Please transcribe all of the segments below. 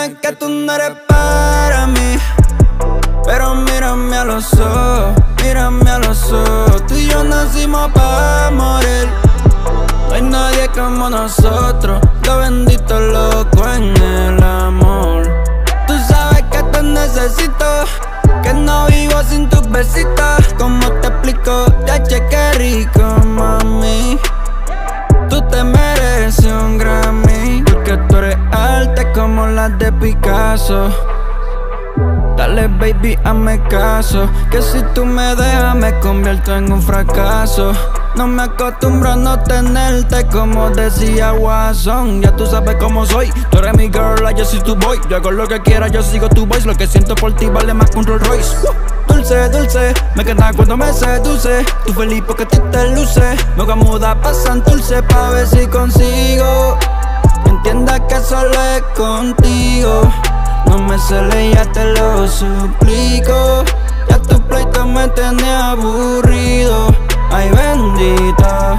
Que tú no eres para mí. Pero mírame a los ojos, mírame a los ojos. Tú y yo nacimos para morir. No hay nadie como nosotros. Lo bendito loco en el amor. Tú sabes que te necesito Que no vivo sin tus besitos. Dale baby, hazme caso. Que si tú me dejas me convierto en un fracaso. No me acostumbro a no tenerte como decía Watson. Ya tú sabes cómo soy, tú eres mi girl, yo soy tu boy. Yo hago lo que quiera, yo sigo tu voice. Lo que siento por ti vale más que un Rolls Royce. Dulce, dulce, me queda cuando me seduce. Tú feliz porque ti te luce. Me voy a mudar pa' Dulce pa' ver si consigo. Entienda que solo es contigo no me sale, ya te lo suplico. Ya tu pleito me tiene aburrido. Ay bendita.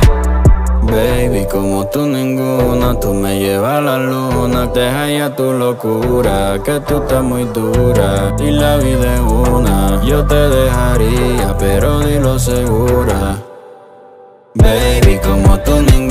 Baby, como tú ninguna, tú me llevas a la luna. Deja ya tu locura, que tú estás muy dura. Y la vida es una, yo te dejaría, pero dilo segura. Baby, como tú ninguna,